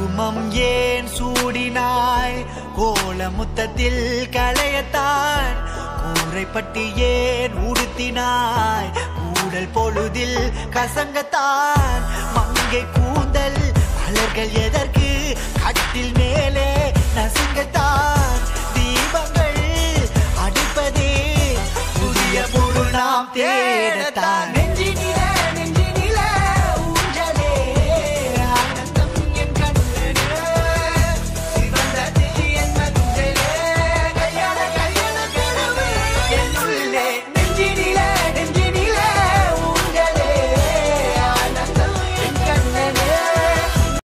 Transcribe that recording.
குமம் ஏன் சூடினாய்? கோல முத்தத்தில் களையத்தான் கூரைப்பட்டி ஏன் உடுத்தினாய்? கூடல் பொழுதில் கசங்கத்தான் மங்கை கூந்தல் மலர்கள் எதற்கு? கட்டில் மேலே நசுங்கத்தான் தீபங்கள் அடிப்பதே புதிய பொருள் நாம் தேடத்தான்?